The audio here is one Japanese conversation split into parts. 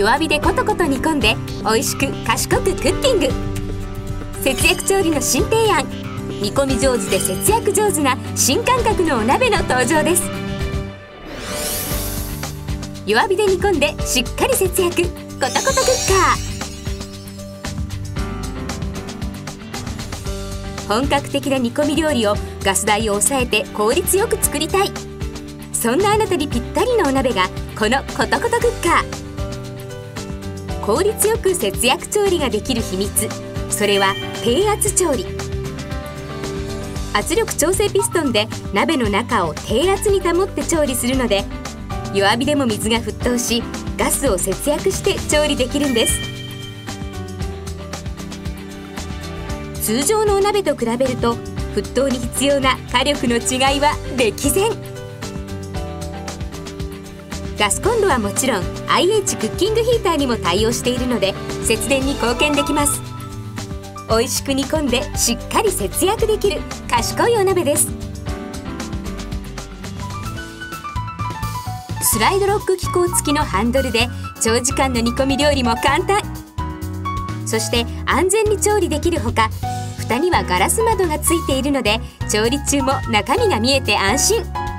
弱火でコトコト煮込んで美味しく賢くクッキング。節約調理の新提案。煮込み上手で節約上手な新感覚のお鍋の登場です。弱火で煮込んでしっかり節約。コトコトクッカー。本格的な煮込み料理をガス代を抑えて効率よく作りたい。そんなあなたにぴったりのお鍋がこのコトコトクッカー。効率よく節約調理ができる秘密。それは低圧調理。圧力調整ピストンで鍋の中を低圧に保って調理するので弱火でも水が沸騰しガスを節約して調理できるんです。通常のお鍋と比べると沸騰に必要な火力の違いは歴然。ガスコンロはもちろん IH クッキングヒーターにも対応しているので節電に貢献できます。美味しく煮込んでしっかり節約できる賢いお鍋です。スライドロック機構付きのハンドルで長時間の煮込み料理も簡単。そして安全に調理できるほか蓋にはガラス窓がついているので調理中も中身が見えて安心。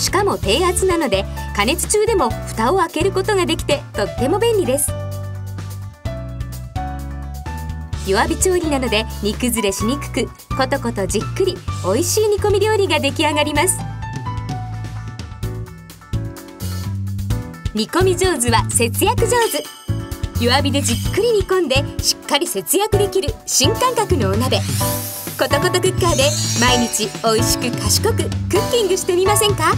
しかも低圧なので加熱中でも蓋を開けることができてとっても便利です。弱火調理なので煮崩れしにくくコトコトじっくり美味しい煮込み料理が出来上がります。煮込み上手は節約上手。弱火でじっくり煮込んでしっかり節約できる新感覚のお鍋。コトコトクッカーで毎日おいしく賢くクッキングしてみませんか？